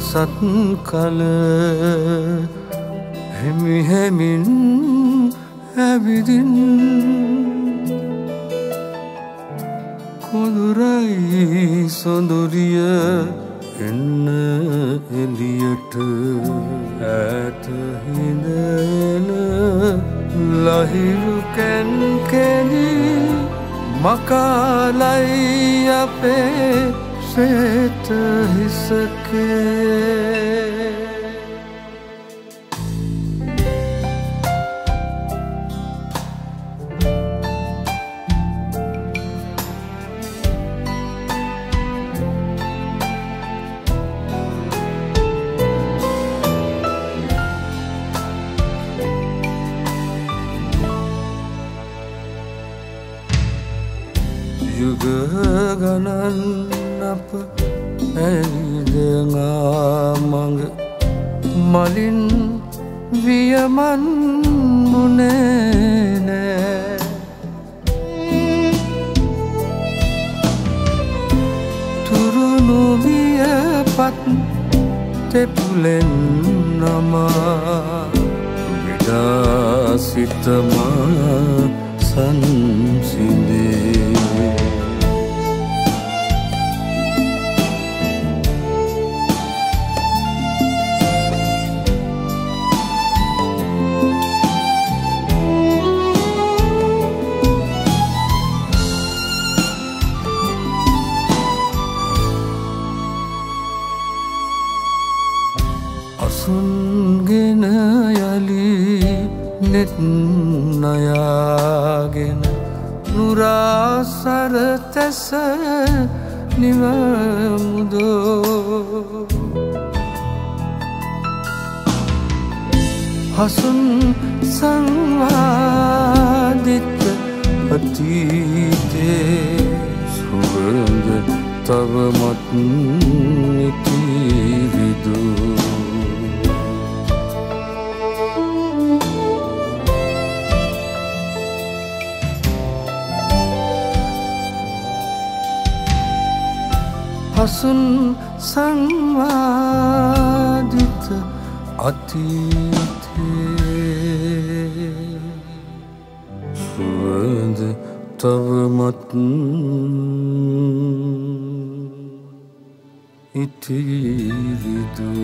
සත් කල හෙමිහෙමින් ඇවිදින් කොදුරයි සොඳුරිය එන්න එලියට ඇතහිදන ලහිරු කැන්කෙනි මකාලයි අපේ से तहिसके युगगणन् අප ඇවිදගා මඟ. මලින් වියමන් මුණනෑ තුරුණුවිය පත් තෙපුලෙන් නමා. විඩා සිතමා සංසිදේ අසුන්ගෙන යලි නෙත් නයාගෙන. නුරාසර තැස නිවමුදෝ. හසුන් සංවාදිත අතීතේ සුවඳ තවමත් නිතිවිදූ. හසුන් සංවාදිත අතීතේ සුවද තවමත් ඉතිරිදූ